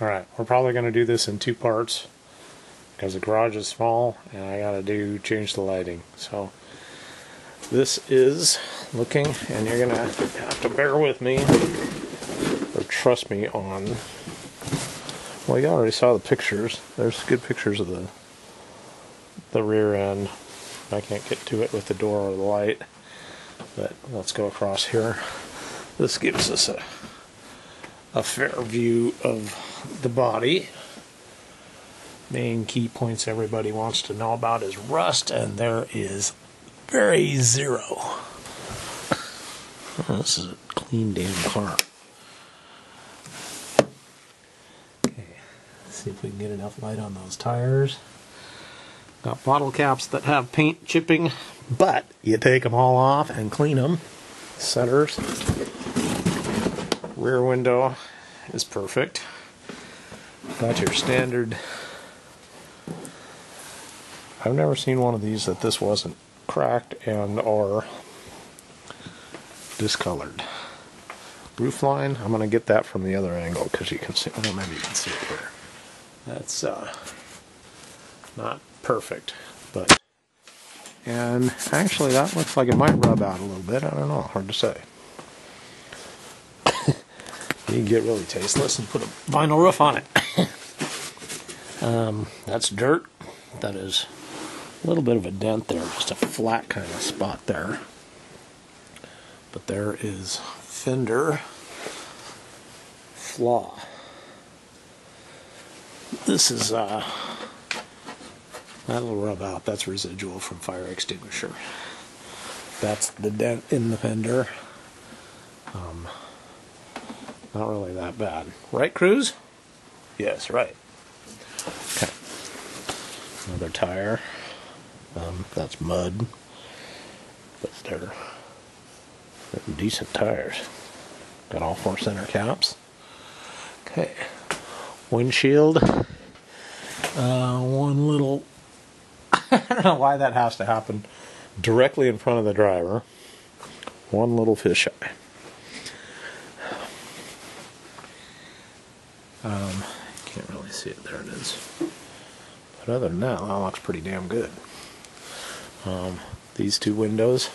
Alright, we're probably going to do this in two parts because the garage is small and I gotta do change the lighting. So this is looking and you're gonna have to bear with me or trust me on well you already saw the pictures. There's good pictures of the the rear end. I can't get to it with the door or the light. But let's go across here. This gives us a a fair view of the body. Main key points everybody wants to know about is rust, and there is very zero. Oh, this is a clean damn car. Okay, let's see if we can get enough light on those tires. Got bottle caps that have paint chipping, but you take them all off and clean them. Centers. Rear window is perfect. Got your standard. I've never seen one of these that this wasn't cracked and or discolored. Roof line, I'm going to get that from the other angle because you can see, well maybe you can see it here. That's uh, not perfect, but, and actually that looks like it might rub out a little bit, I don't know, hard to say. You can get really tasteless and put a vinyl roof on it. um, that's dirt, that is a little bit of a dent there, just a flat kind of spot there. But there is fender flaw. This is uh that'll rub out. That's residual from fire extinguisher. That's the dent in the fender. Um, not really that bad, right, Cruz? Yes, right. Okay. Another tire. Um, that's mud, but they're, they're decent tires. Got all four center caps. Okay, windshield. Uh, one little. I don't know why that has to happen directly in front of the driver. One little fisheye. Um, can't really see it. There it is. But other than that, that looks pretty damn good. Um, these two windows.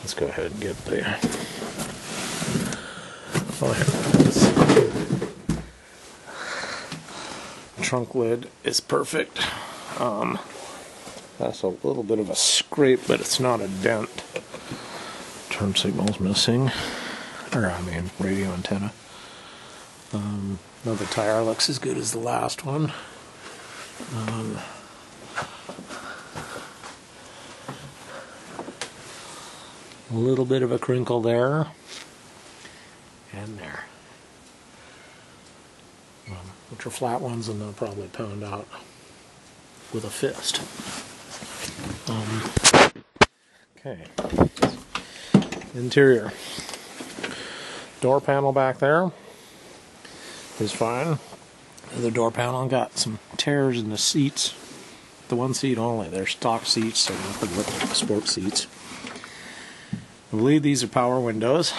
Let's go ahead and get the. Oh, here it is. Trunk lid is perfect. Um, that's a little bit of a scrape, but it's not a dent. Turn signal's missing. Or, I mean, radio antenna. Um, another tire looks as good as the last one. Um, a little bit of a crinkle there. And there. Um, which are flat ones and they'll probably pound out with a fist. Um, okay. Interior. Door panel back there is fine the door panel got some tears in the seats the one seat only they're stock seats they're nothing but sport seats I believe these are power windows.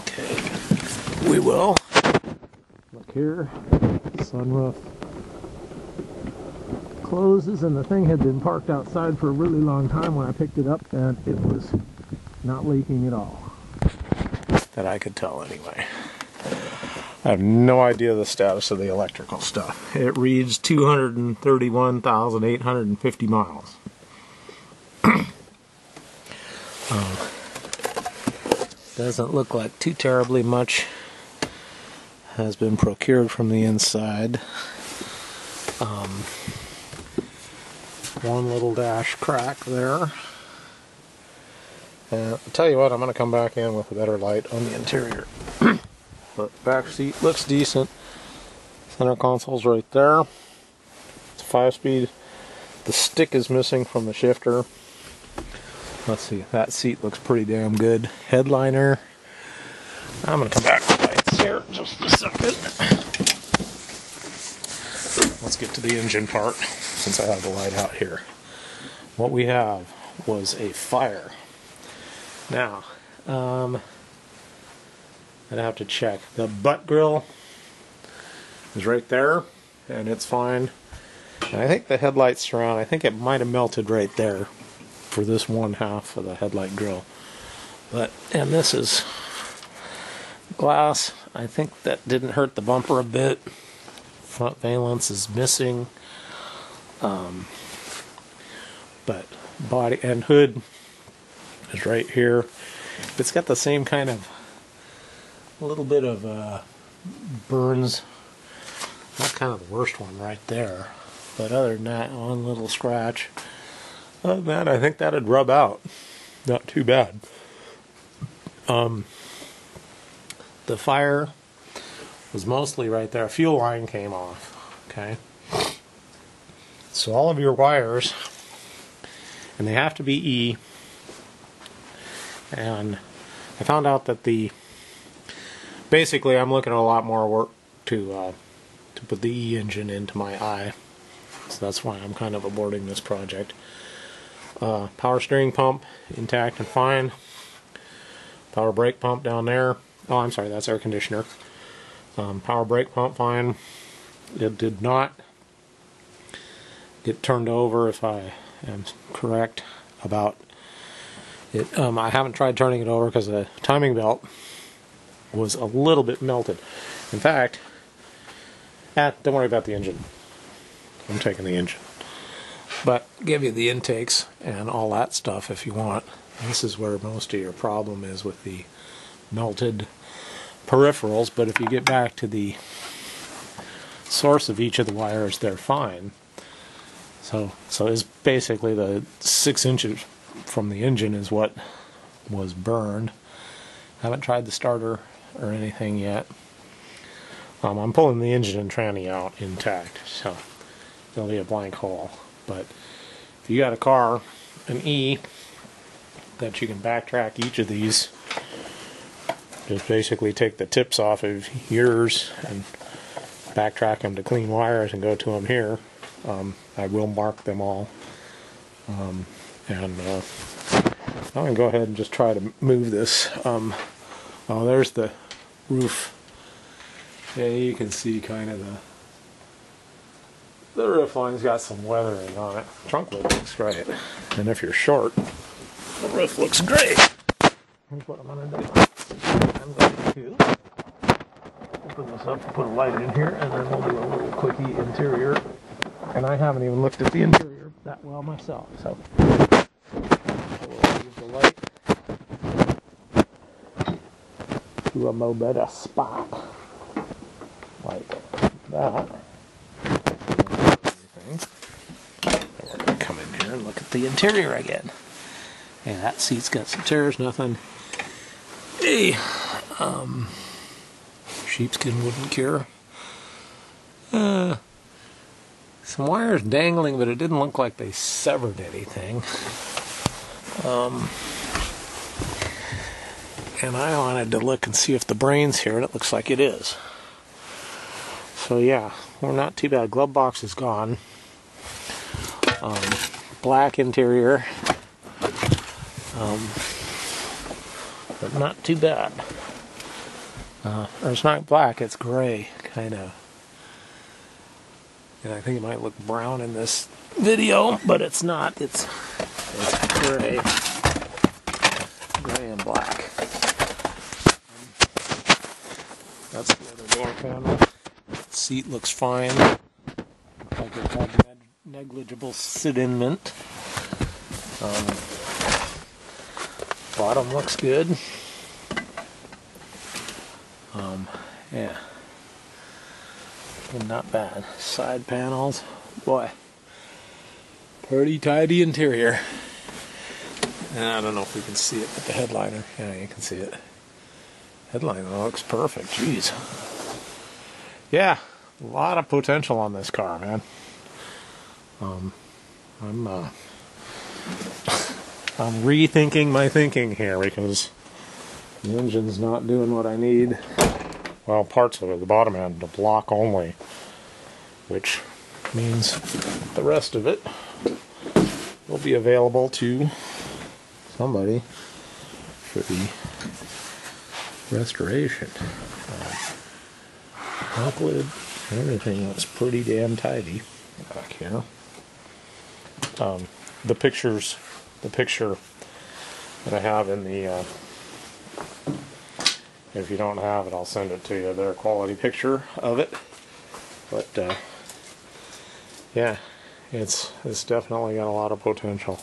Okay, we will look here. Sunroof closes, and the thing had been parked outside for a really long time when I picked it up, and it was not leaking at all. That I could tell anyway. I have no idea the status of the electrical stuff. It reads 231,850 miles. Um, doesn't look like too terribly much has been procured from the inside. Um, one little dash crack there. And I'll tell you what, I'm going to come back in with a better light on the interior. But back seat looks decent. Center console's right there. It's five speed. The stick is missing from the shifter. Let's see, that seat looks pretty damn good. Headliner. I'm to come back to lights here just a second. Let's get to the engine part since I have the light out here. What we have was a fire. Now, um, I'd have to check. The butt grill is right there, and it's fine. And I think the headlights surround, I think it might have melted right there for this one half of the headlight grill. But, and this is glass. I think that didn't hurt the bumper a bit. Front valence is missing. Um, but body and hood is right here. It's got the same kind of a little bit of uh, burns. That's kind of the worst one right there. But other than that, one little scratch. Other than that, I think that'd rub out. Not too bad. Um, the fire was mostly right there. A fuel line came off. Okay. So all of your wires, and they have to be E. And I found out that the basically I'm looking at a lot more work to uh, to put the E engine into my eye. So that's why I'm kind of aborting this project. Uh, power steering pump intact and fine. Power brake pump down there. Oh, I'm sorry, that's air conditioner. Um, power brake pump fine. It did not get turned over, if I am correct about it. Um, I haven't tried turning it over because the timing belt was a little bit melted. In fact, ah, don't worry about the engine. I'm taking the engine. But give you the intakes and all that stuff if you want. This is where most of your problem is with the melted peripherals, but if you get back to the source of each of the wires, they're fine. So, so it's basically the six inches from the engine is what was burned. Haven't tried the starter or anything yet. Um, I'm pulling the engine and tranny out intact, so there'll be a blank hole. But if you got a car, an E, that you can backtrack each of these, just basically take the tips off of yours and backtrack them to clean wires and go to them here. Um, I will mark them all. Um, and uh, I'm going to go ahead and just try to move this. Um, oh, there's the roof. Yeah, you can see kind of the the roof line's got some weathering on it. Trunk lid looks great. And if you're short, the roof looks great. Here's what I'm to do. I'm going to open this up, put a light in here, and then we'll do a little quickie interior. And I haven't even looked at the interior that well myself, so we'll use the light to a better spot like that. Come in here and look at the interior again. And that seat's got some tears, nothing. Hey, um, sheepskin wouldn't cure. Uh, some wires dangling, but it didn't look like they severed anything. Um, and I wanted to look and see if the brain's here, and it looks like it is. So yeah, we're not too bad. Glove box is gone. Um, black interior. Um, but not too bad. Uh, or it's not black, it's gray, kind of. And I think it might look brown in this video, but it's not. It's it's gray, gray and black. That's the other door panel. Seat looks fine. Like negligible sediment. Um, bottom looks good. Um, yeah. Not bad. Side panels. Boy. Pretty tidy interior. I don't know if we can see it, but the headliner, yeah, you can see it. Headliner looks perfect. Jeez. Yeah, a lot of potential on this car, man. Um, I'm uh, I'm rethinking my thinking here because the engine's not doing what I need. Well, parts of it, the bottom end, the block only, which means the rest of it will be available to somebody for the restoration. Uh, everything looks pretty damn tidy back here. Um, the pictures, the picture that I have in the, uh, if you don't have it, I'll send it to you. Their quality picture of it, but uh, yeah, it's it's definitely got a lot of potential.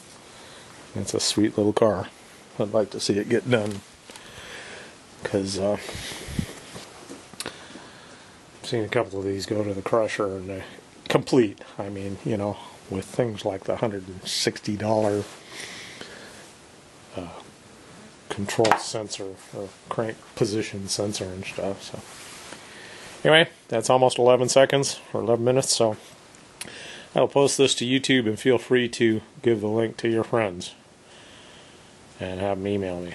It's a sweet little car. I'd like to see it get done because uh, seen a couple of these go to the crusher and they complete. I mean, you know, with things like the hundred and sixty dollar uh, control sensor or crank position sensor and stuff. So anyway, that's almost 11 seconds or 11 minutes. So I'll post this to YouTube and feel free to give the link to your friends and have them email me.